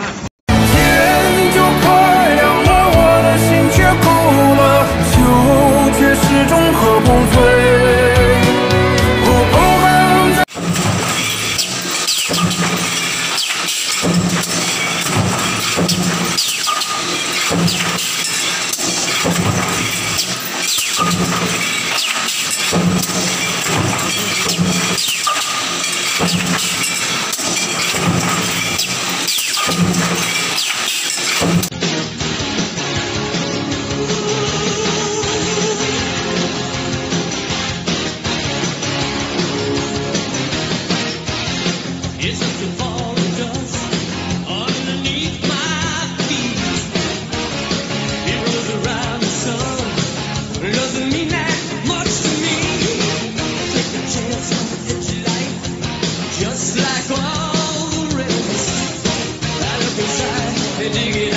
más. dig.